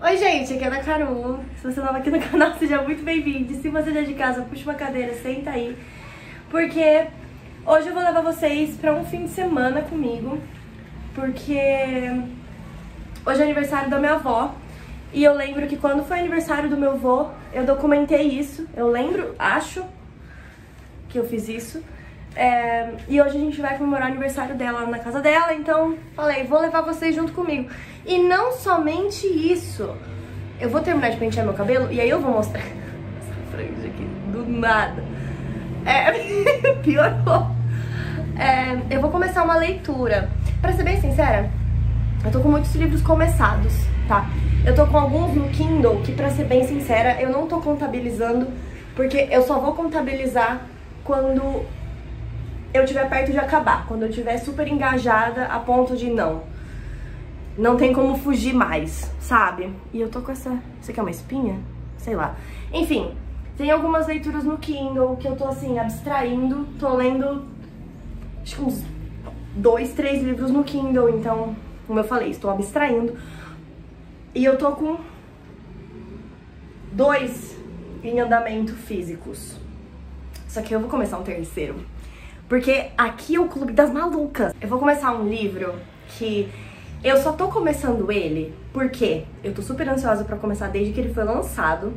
Oi, gente, aqui é a Ana Caru. Se você é nova aqui no canal, seja muito bem-vindo. Se você é de casa, puxa uma cadeira, senta aí. Porque hoje eu vou levar vocês pra um fim de semana comigo. Porque hoje é aniversário da minha avó. E eu lembro que quando foi aniversário do meu avô, eu documentei isso. Eu lembro, acho que eu fiz isso. É, e hoje a gente vai comemorar o aniversário dela na casa dela, então falei, vou levar vocês junto comigo. E não somente isso, eu vou terminar de pentear meu cabelo e aí eu vou mostrar essa franja aqui, do nada. É, piorou. É, eu vou começar uma leitura. Pra ser bem sincera, eu tô com muitos livros começados, tá? Eu tô com alguns no Kindle que, pra ser bem sincera, eu não tô contabilizando, porque eu só vou contabilizar quando eu estiver perto de acabar, quando eu estiver super engajada a ponto de não. Não tem como fugir mais, sabe? E eu tô com essa. Isso aqui é uma espinha? Sei lá. Enfim, tem algumas leituras no Kindle que eu tô assim, abstraindo. Tô lendo. Acho que uns dois, três livros no Kindle. Então, como eu falei, estou abstraindo. E eu tô com dois em andamento físicos. Só que eu vou começar um terceiro. Porque aqui é o Clube das Malucas. Eu vou começar um livro que eu só tô começando ele porque eu tô super ansiosa para começar desde que ele foi lançado.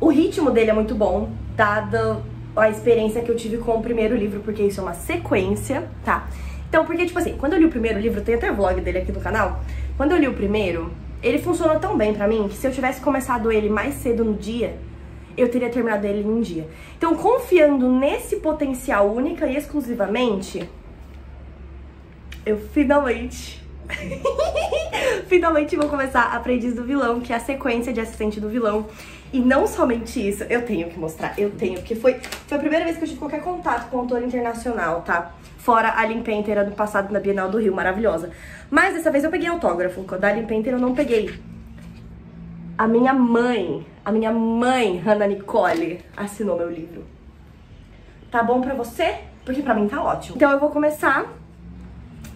O ritmo dele é muito bom, dada a experiência que eu tive com o primeiro livro, porque isso é uma sequência, tá? Então, porque, tipo assim, quando eu li o primeiro livro, tem até vlog dele aqui no canal. Quando eu li o primeiro, ele funcionou tão bem pra mim que se eu tivesse começado ele mais cedo no dia, eu teria terminado ele em um dia. Então, confiando nesse potencial única e exclusivamente, eu finalmente. finalmente vou começar Aprendiz do Vilão, que é a sequência de assistente do vilão. E não somente isso, eu tenho que mostrar, eu tenho, porque foi, foi a primeira vez que eu tive qualquer contato com autor internacional, tá? Fora a Aline Painter ano passado na Bienal do Rio, maravilhosa. Mas dessa vez eu peguei autógrafo, da Aline Painter eu não peguei. A minha mãe, a minha mãe, Hannah Nicole, assinou meu livro. Tá bom pra você? Porque pra mim tá ótimo. Então eu vou começar.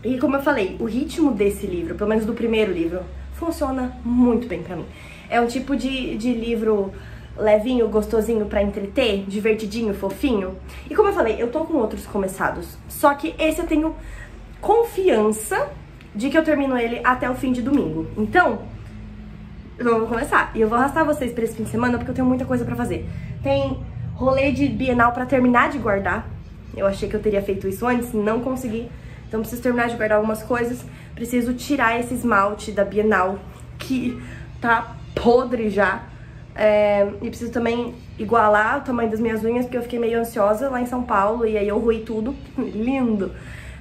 E como eu falei, o ritmo desse livro, pelo menos do primeiro livro, funciona muito bem pra mim. É um tipo de, de livro levinho, gostosinho pra entreter, divertidinho, fofinho. E como eu falei, eu tô com outros começados. Só que esse eu tenho confiança de que eu termino ele até o fim de domingo. Então, vamos começar. E eu vou arrastar vocês pra esse fim de semana porque eu tenho muita coisa pra fazer. Tem rolê de Bienal pra terminar de guardar. Eu achei que eu teria feito isso antes, não consegui. Então preciso terminar de guardar algumas coisas. Preciso tirar esse esmalte da Bienal que tá podre já. É, e preciso também igualar o tamanho das minhas unhas, porque eu fiquei meio ansiosa lá em São Paulo e aí eu ruí tudo. Lindo!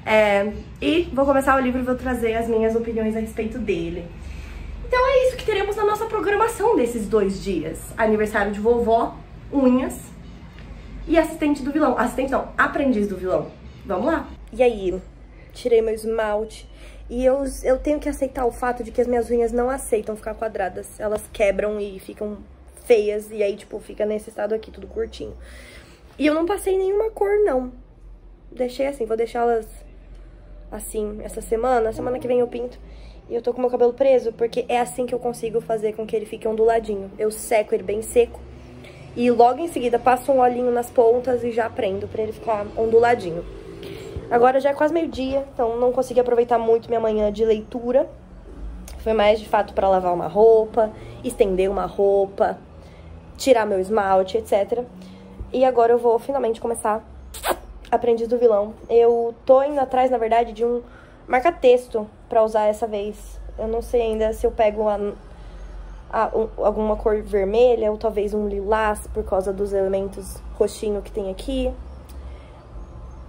É, e vou começar o livro e vou trazer as minhas opiniões a respeito dele. Então é isso que teremos na nossa programação desses dois dias. Aniversário de vovó, unhas e assistente do vilão. Assistente não, aprendiz do vilão. Vamos lá. E aí, tirei meu esmalte. E eu, eu tenho que aceitar o fato de que as minhas unhas não aceitam ficar quadradas. Elas quebram e ficam feias. E aí, tipo, fica nesse estado aqui, tudo curtinho. E eu não passei nenhuma cor, não. Deixei assim, vou deixá-las assim essa semana. Semana que vem eu pinto. E eu tô com meu cabelo preso porque é assim que eu consigo fazer com que ele fique onduladinho. Eu seco ele bem seco e logo em seguida passo um olhinho nas pontas e já prendo pra ele ficar onduladinho. Agora já é quase meio-dia, então não consegui aproveitar muito minha manhã de leitura. Foi mais de fato para lavar uma roupa, estender uma roupa, tirar meu esmalte, etc. E agora eu vou finalmente começar Aprendiz do Vilão. Eu tô indo atrás, na verdade, de um marca-texto pra usar essa vez. Eu não sei ainda se eu pego a, a, um, alguma cor vermelha ou talvez um lilás por causa dos elementos roxinho que tem aqui.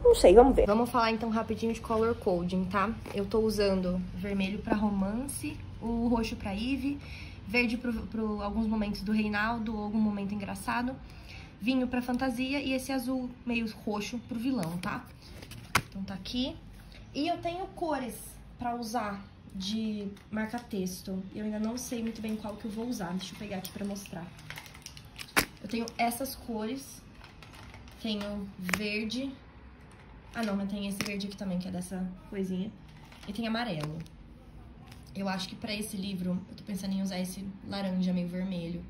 Não sei, vamos ver. Vamos falar então rapidinho de color coding, tá? Eu tô usando vermelho pra romance, o roxo pra Eve, verde pro, pro alguns momentos do Reinaldo algum momento engraçado, vinho pra fantasia e esse azul meio roxo pro vilão, tá? Então tá aqui. E eu tenho cores pra usar de marca-texto. Eu ainda não sei muito bem qual que eu vou usar. Deixa eu pegar aqui pra mostrar. Eu tenho essas cores. Tenho verde. Ah, não, mas tem esse verde aqui também, que é dessa coisinha. E tem amarelo. Eu acho que pra esse livro, eu tô pensando em usar esse laranja meio vermelho.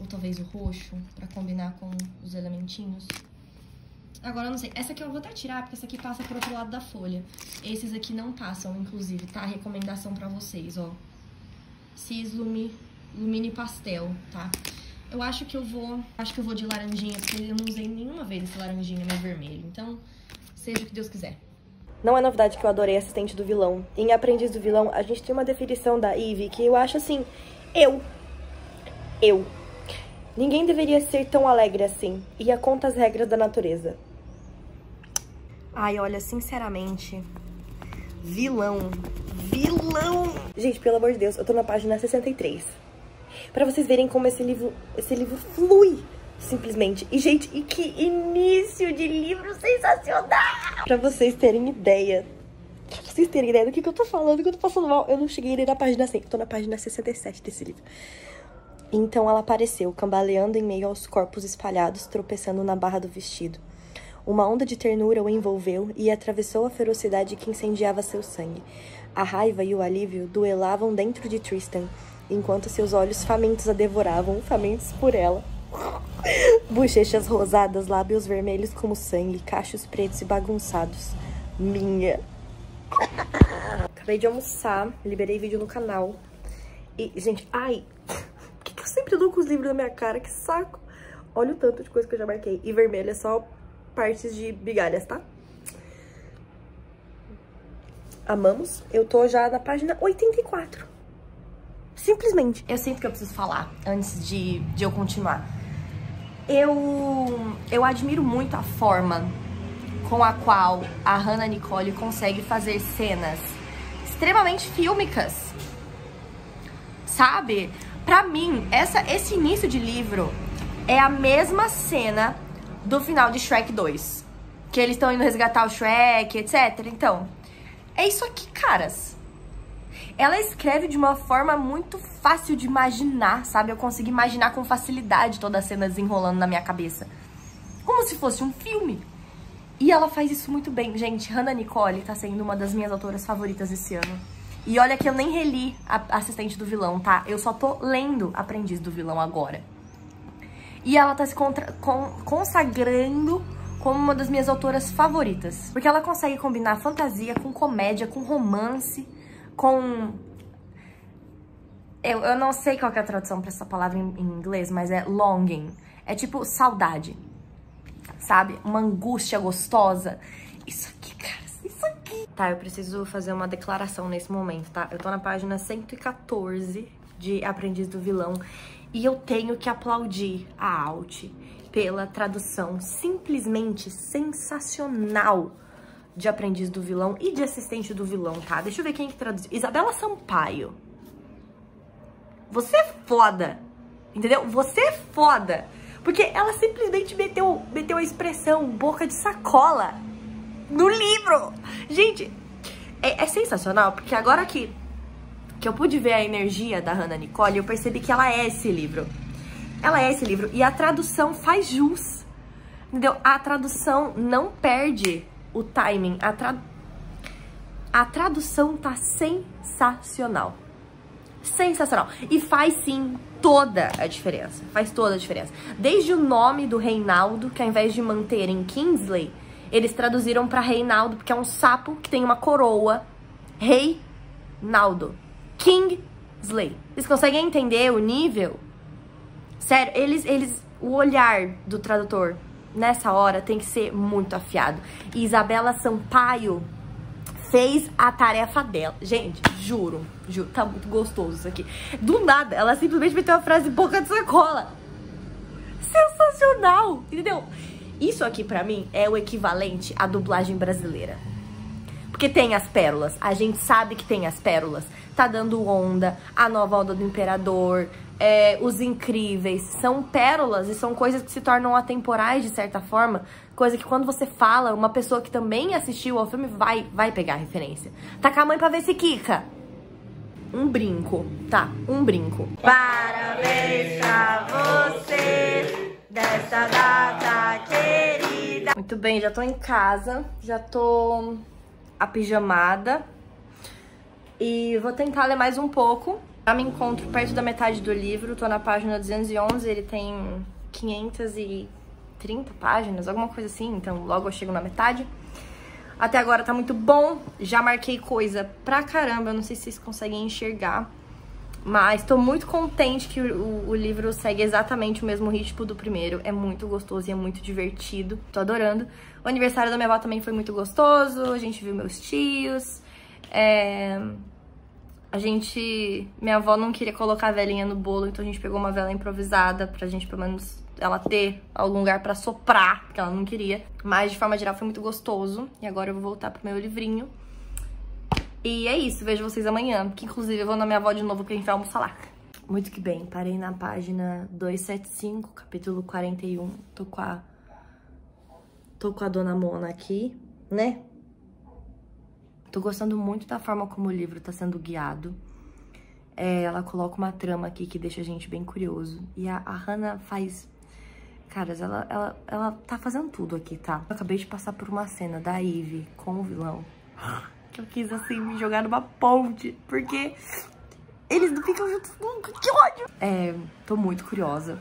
Ou talvez o roxo, pra combinar com os elementinhos. Agora, eu não sei. Essa aqui eu vou até tirar, porque essa aqui passa pro outro lado da folha. Esses aqui não passam, inclusive, tá? Recomendação pra vocês, ó. Cis Lumi, Lumine Pastel, tá? Eu acho que eu vou... Acho que eu vou de laranjinha, porque eu não usei nenhuma vez esse laranjinha meio vermelho. Então, seja o que Deus quiser. Não é novidade que eu adorei Assistente do Vilão. Em Aprendiz do Vilão, a gente tem uma definição da Eve que eu acho assim... Eu. Eu. Ninguém deveria ser tão alegre assim. Ia contra as regras da natureza. Ai, olha, sinceramente... Vilão. Vilão! Gente, pelo amor de Deus, eu tô na página 63. Pra vocês verem como esse livro, esse livro flui simplesmente. E, gente, e que início de livro sensacional! Pra vocês terem ideia. Pra vocês terem ideia do que, que eu tô falando, do que eu tô passando mal. Eu não cheguei nem na página 100. Eu tô na página 67 desse livro. Então ela apareceu, cambaleando em meio aos corpos espalhados, tropeçando na barra do vestido. Uma onda de ternura o envolveu e atravessou a ferocidade que incendiava seu sangue. A raiva e o alívio duelavam dentro de Tristan, enquanto seus olhos famintos a devoravam, famintos por ela. Bochechas rosadas, lábios vermelhos como sangue, cachos pretos e bagunçados. Minha. Acabei de almoçar, liberei vídeo no canal. E, gente, ai, por que, que eu sempre dou com os livros na minha cara? Que saco. Olha o tanto de coisa que eu já marquei. E vermelho é só partes de bigalhas, tá? Amamos. Eu tô já na página 84. Simplesmente. Eu sinto que eu preciso falar antes de, de eu continuar. Eu, eu admiro muito a forma com a qual a Hannah Nicole consegue fazer cenas extremamente fílmicas. Sabe? Pra mim, essa, esse início de livro é a mesma cena do final de Shrek 2. Que eles estão indo resgatar o Shrek, etc. Então, é isso aqui, caras. Ela escreve de uma forma muito fácil de imaginar, sabe? Eu consigo imaginar com facilidade toda a cena desenrolando na minha cabeça. Como se fosse um filme. E ela faz isso muito bem. Gente, Hannah Nicole tá sendo uma das minhas autoras favoritas esse ano. E olha que eu nem reli a Assistente do Vilão, tá? Eu só tô lendo Aprendiz do Vilão agora. E ela tá se contra, con, consagrando como uma das minhas autoras favoritas. Porque ela consegue combinar fantasia com comédia, com romance, com... Eu, eu não sei qual é a tradução pra essa palavra em, em inglês, mas é longing. É tipo saudade, sabe? Uma angústia gostosa. Isso aqui, cara, isso aqui. Tá, eu preciso fazer uma declaração nesse momento, tá? Eu tô na página 114 de Aprendiz do Vilão e eu tenho que aplaudir a Alt pela tradução simplesmente sensacional de Aprendiz do Vilão e de Assistente do Vilão, tá? Deixa eu ver quem que traduziu. Isabela Sampaio. Você é foda, entendeu? Você é foda. Porque ela simplesmente meteu, meteu a expressão boca de sacola no livro. Gente, é, é sensacional, porque agora que, que eu pude ver a energia da Hannah Nicole, eu percebi que ela é esse livro. Ela é esse livro. E a tradução faz jus. Entendeu? A tradução não perde o timing, a, tra... a tradução tá sensacional. Sensacional. E faz sim toda a diferença. Faz toda a diferença. Desde o nome do Reinaldo, que ao invés de manterem Kingsley, eles traduziram para Reinaldo, porque é um sapo que tem uma coroa. Reinaldo. Kingsley. Vocês conseguem entender o nível? Sério, eles, eles, o olhar do tradutor nessa hora tem que ser muito afiado. E Isabela Sampaio fez a tarefa dela. Gente, juro, juro, tá muito gostoso isso aqui. Do nada, ela simplesmente meteu a frase boca de sacola. Sensacional, entendeu? Isso aqui pra mim é o equivalente à dublagem brasileira. Porque tem as pérolas, a gente sabe que tem as pérolas. Tá dando onda, a nova onda do Imperador, é, Os Incríveis, são pérolas e são coisas que se tornam atemporais de certa forma, coisa que quando você fala, uma pessoa que também assistiu ao filme vai, vai pegar a referência. Tacar a mãe pra ver se quica. Um brinco, tá? Um brinco. Parabéns pra você dessa data querida. Muito bem, já tô em casa, já tô apijamada. E vou tentar ler mais um pouco. Já me encontro perto da metade do livro, tô na página 211, ele tem 530 páginas, alguma coisa assim, então logo eu chego na metade. Até agora tá muito bom, já marquei coisa pra caramba, eu não sei se vocês conseguem enxergar. Mas tô muito contente que o, o, livro segue exatamente o mesmo ritmo do primeiro. É muito gostoso e é muito divertido. Tô adorando. O aniversário da minha avó também foi muito gostoso. A gente viu meus tios. É... A gente... Minha avó não queria colocar a velhinha no bolo, então a gente pegou uma vela improvisada pra gente, pelo menos, ela ter algum lugar pra soprar, porque ela não queria. Mas, de forma geral, foi muito gostoso. E agora eu vou voltar pro meu livrinho. E é isso, vejo vocês amanhã, que inclusive eu vou na minha avó de novo porque a gente almoçar lá. Muito que bem, parei na página 275, capítulo 41. Tô com a... Tô com a Dona Mona aqui, né? Tô gostando muito da forma como o livro tá sendo guiado. É, ela coloca uma trama aqui que deixa a gente bem curioso. E a, a Hannah faz... Caras, ela, ela, ela tá fazendo tudo aqui, tá? Eu acabei de passar por uma cena da Eve com o vilão que eu quis, assim, me jogar numa ponte, porque eles não ficam juntos nunca, que ódio! É, tô muito curiosa.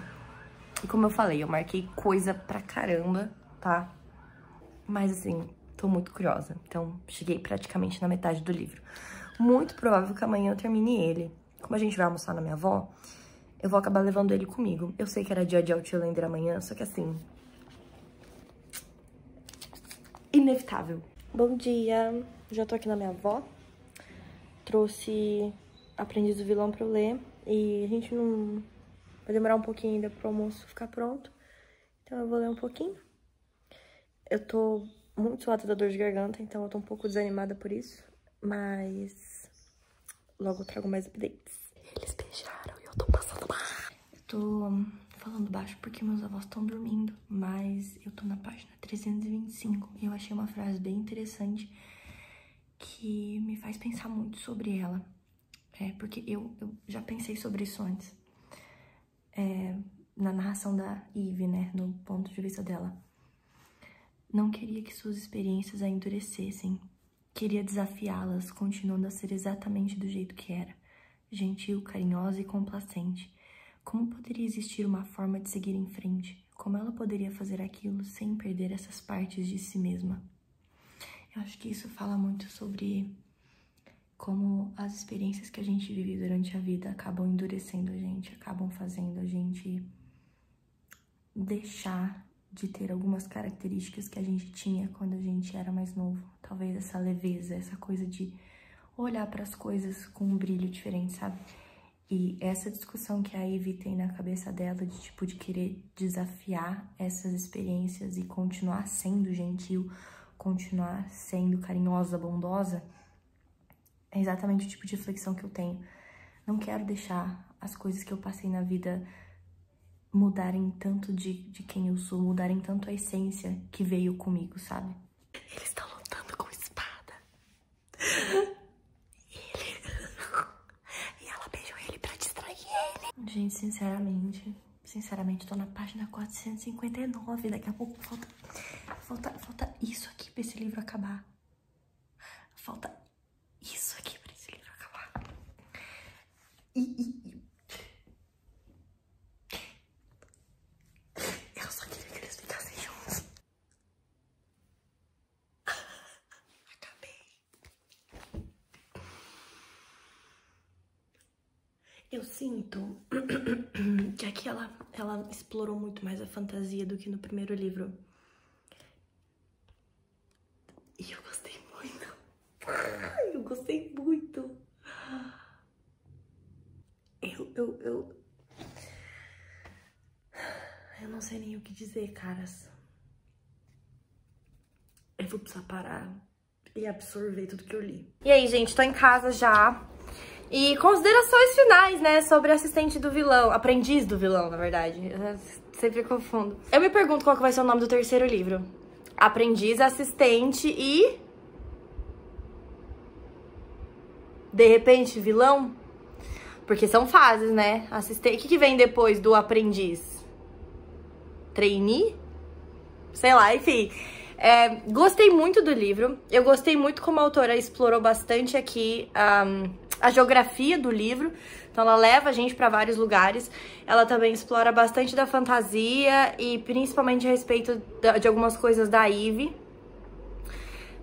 E como eu falei, eu marquei coisa pra caramba, tá? Mas, assim, tô muito curiosa. Então, cheguei praticamente na metade do livro. Muito provável que amanhã eu termine ele. Como a gente vai almoçar na minha avó, eu vou acabar levando ele comigo. Eu sei que era dia de Outlander amanhã, só que assim... Inevitável. Bom dia! Já tô aqui na minha avó. Trouxe Aprendiz do Vilão pra eu ler. E a gente não... Vai demorar um pouquinho ainda pro almoço ficar pronto. Então eu vou ler um pouquinho. Eu tô muito suada da dor de garganta, então eu tô um pouco desanimada por isso. Mas logo eu trago mais updates. Eles beijaram e eu tô passando mal. Eu tô falando baixo porque meus avós estão dormindo, mas eu tô na página 325 e eu achei uma frase bem interessante que me faz pensar muito sobre ela. É, porque eu, eu já pensei sobre isso antes. É, na narração da Eve, né, no ponto de vista dela. Não queria que suas experiências a endurecessem. Queria desafiá-las, continuando a ser exatamente do jeito que era. Gentil, carinhosa e complacente como poderia existir uma forma de seguir em frente? Como ela poderia fazer aquilo sem perder essas partes de si mesma? Eu acho que isso fala muito sobre como as experiências que a gente vive durante a vida acabam endurecendo a gente, acabam fazendo a gente deixar de ter algumas características que a gente tinha quando a gente era mais novo. Talvez essa leveza, essa coisa de olhar para as coisas com um brilho diferente, sabe? E essa discussão que a Ivy tem na cabeça dela de tipo de querer desafiar essas experiências e continuar sendo gentil, continuar sendo carinhosa, bondosa, é exatamente o tipo de reflexão que eu tenho. Não quero deixar as coisas que eu passei na vida mudarem tanto de, de quem eu sou, mudarem tanto a essência que veio comigo, sabe? Eles estão Gente, sinceramente, sinceramente, tô na página 459. Daqui a pouco falta, falta, falta isso aqui pra esse livro acabar. Falta isso aqui pra esse livro acabar. E, e, Eu sinto que ela, ela explorou muito mais a fantasia do que no primeiro livro. E eu gostei muito. Eu gostei muito. Eu, eu, eu... Eu não sei nem o que dizer, caras. Eu vou precisar parar e absorver tudo que eu li. E aí, gente, tô em casa já. E considerações finais, né, sobre assistente do vilão, aprendiz do vilão, na verdade. Eu sempre confundo. Eu me pergunto qual que vai ser o nome do terceiro livro. Aprendiz, assistente e... De repente, vilão? Porque são fases, né? Assistente... O que, que vem depois do aprendiz? Trainee? Sei lá, enfim. É, gostei muito do livro. Eu gostei muito como a autora explorou bastante aqui um, a geografia do livro. Então ela leva a gente para vários lugares. Ela também explora bastante da fantasia e principalmente a respeito de algumas coisas da Eve.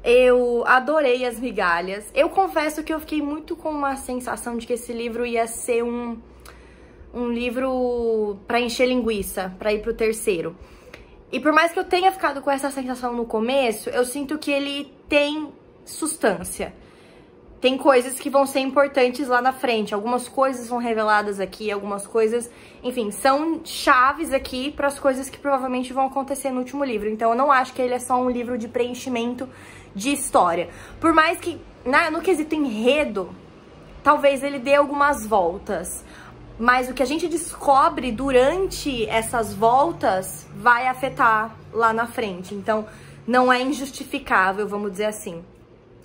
Eu adorei as migalhas. Eu confesso que eu fiquei muito com uma sensação de que esse livro ia ser um, um livro para encher linguiça, para ir pro terceiro. E por mais que eu tenha ficado com essa sensação no começo, eu sinto que ele tem substância. Tem coisas que vão ser importantes lá na frente. Algumas coisas são reveladas aqui, algumas coisas, enfim, são chaves aqui para as coisas que provavelmente vão acontecer no último livro. Então eu não acho que ele é só um livro de preenchimento de história. Por mais que na, no quesito enredo, talvez ele dê algumas voltas mas o que a gente descobre durante essas voltas vai afetar lá na frente. Então, não é injustificável, vamos dizer assim.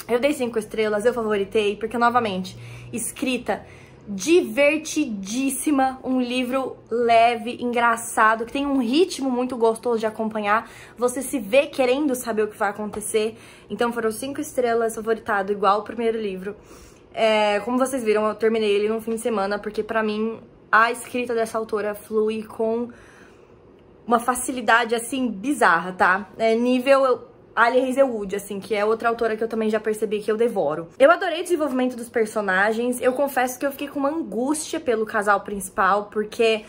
Eu dei cinco estrelas, eu favoritei, porque, novamente, escrita divertidíssima, um livro leve, engraçado, que tem um ritmo muito gostoso de acompanhar. Você se vê querendo saber o que vai acontecer. Então foram cinco estrelas, favoritado, igual o primeiro livro. É, como vocês viram, eu terminei ele no fim de semana, porque pra mim a escrita dessa autora flui com uma facilidade, assim, bizarra, tá? É nível Ali Hazelwood, assim, que é outra autora que eu também já percebi que eu devoro. Eu adorei o desenvolvimento dos personagens. Eu confesso que eu fiquei com uma angústia pelo casal principal, porque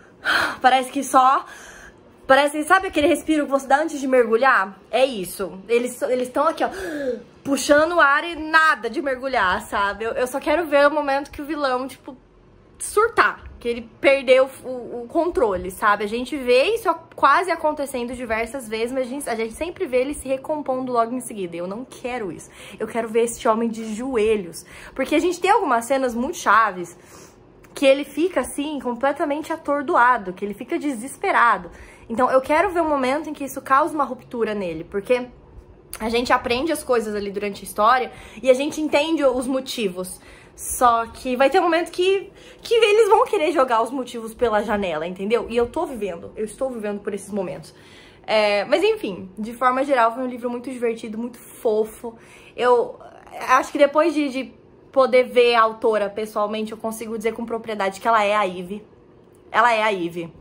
parece que só... Parece, sabe aquele respiro que você dá antes de mergulhar? É isso. Eles estão aqui, ó puxando o ar e nada de mergulhar, sabe? Eu, eu só quero ver o momento que o vilão, tipo, surtar, que ele perdeu o, o, controle, sabe? A gente vê isso quase acontecendo diversas vezes, mas a gente, a gente sempre vê ele se recompondo logo em seguida. Eu não quero isso. Eu quero ver esse homem de joelhos. Porque a gente tem algumas cenas muito chaves que ele fica assim, completamente atordoado, que ele fica desesperado. Então eu quero ver um momento em que isso causa uma ruptura nele, porque a gente aprende as coisas ali durante a história e a gente entende os motivos. Só que vai ter um momento que, que eles vão querer jogar os motivos pela janela, entendeu? E eu tô vivendo, eu estou vivendo por esses momentos. É, mas enfim, de forma geral, foi um livro muito divertido, muito fofo. Eu acho que depois de, de poder ver a autora pessoalmente, eu consigo dizer com propriedade que ela é a Ivy. Ela é a Ivy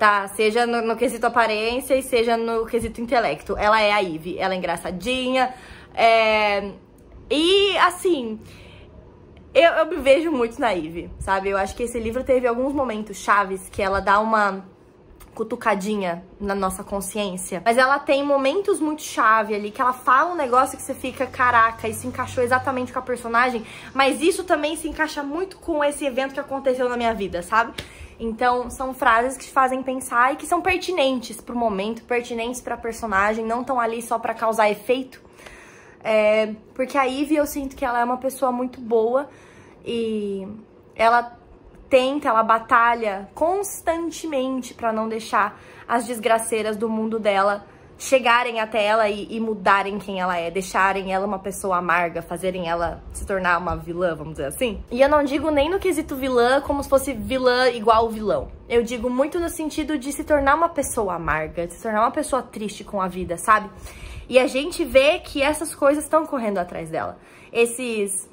tá? Seja no, no, quesito aparência e seja no quesito intelecto. Ela é a Ivy, ela é engraçadinha. É... E, assim, eu, eu me vejo muito na Ivy, sabe? Eu acho que esse livro teve alguns momentos chaves que ela dá uma cutucadinha na nossa consciência. Mas ela tem momentos muito chave ali, que ela fala um negócio que você fica, caraca, isso encaixou exatamente com a personagem, mas isso também se encaixa muito com esse evento que aconteceu na minha vida, sabe? Então, são frases que te fazem pensar e que são pertinentes pro momento, pertinentes pra personagem, não estão ali só pra causar efeito. É, porque a Ivy, eu sinto que ela é uma pessoa muito boa e ela tenta, ela batalha constantemente pra não deixar as desgraceiras do mundo dela chegarem até ela e, e, mudarem quem ela é, deixarem ela uma pessoa amarga, fazerem ela se tornar uma vilã, vamos dizer assim. E eu não digo nem no quesito vilã como se fosse vilã igual vilão. Eu digo muito no sentido de se tornar uma pessoa amarga, de se tornar uma pessoa triste com a vida, sabe? E a gente vê que essas coisas estão correndo atrás dela. Esses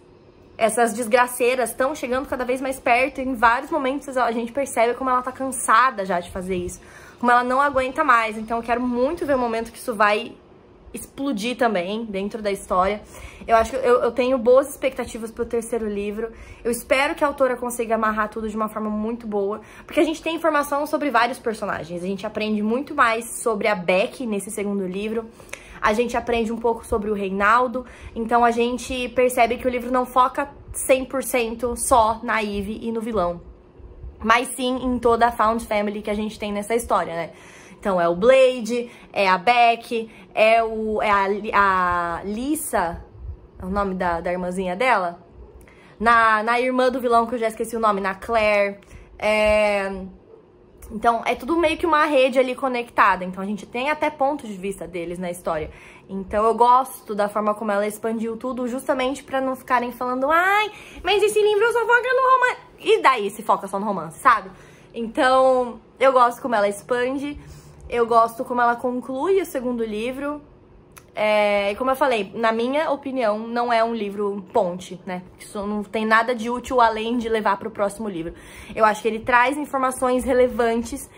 essas desgraceiras estão chegando cada vez mais perto. Em vários momentos a gente percebe como ela tá cansada já de fazer isso como ela não aguenta mais. Então eu quero muito ver o momento que isso vai explodir também dentro da história. Eu acho que eu, eu, tenho boas expectativas pro terceiro livro. Eu espero que a autora consiga amarrar tudo de uma forma muito boa, porque a gente tem informação sobre vários personagens. A gente aprende muito mais sobre a Beck nesse segundo livro. A gente aprende um pouco sobre o Reinaldo. Então a gente percebe que o livro não foca 100% só na Eve e no vilão mas sim em toda a Found Family que a gente tem nessa história, né? Então é o Blade, é a Beck, é, o, é a, a Lisa, é o nome da, da irmãzinha dela? Na, na irmã do vilão, que eu já esqueci o nome, na Claire. É... Então, é tudo meio que uma rede ali conectada. Então, a gente tem até pontos de vista deles na história. Então, eu gosto da forma como ela expandiu tudo, justamente pra não ficarem falando, ai, mas esse livro só foca no romance. E daí se foca só no romance, sabe? Então, eu gosto como ela expande. Eu gosto como ela conclui o segundo livro. É, como eu falei, na minha opinião, não é um livro ponte, né? Isso não tem nada de útil além de levar para o próximo livro. Eu acho que ele traz informações relevantes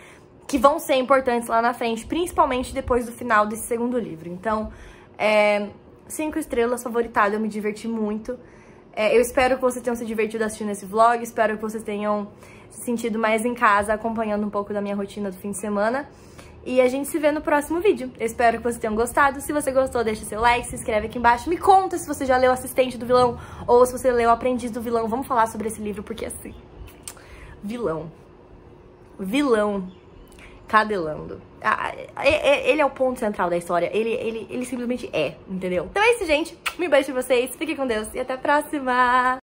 que vão ser importantes lá na frente, principalmente depois do final desse segundo livro. Então, é, cinco estrelas, favoritado, eu me diverti muito. É, eu espero que vocês tenham se divertido assistindo esse vlog, espero que vocês tenham se sentido mais em casa, acompanhando um pouco da minha rotina do fim de semana. E a gente se vê no próximo vídeo. Eu espero que vocês tenham gostado. Se você gostou, deixa seu like, se inscreve aqui embaixo. Me conta se você já leu Assistente do Vilão ou se você leu Aprendiz do Vilão. Vamos falar sobre esse livro, porque assim... Vilão. Vilão. Cadelando. Ah, ele é o ponto central da história. Ele, ele, ele simplesmente é, entendeu? Então é isso, gente. Me beijo pra vocês. Fiquem com Deus e até a próxima.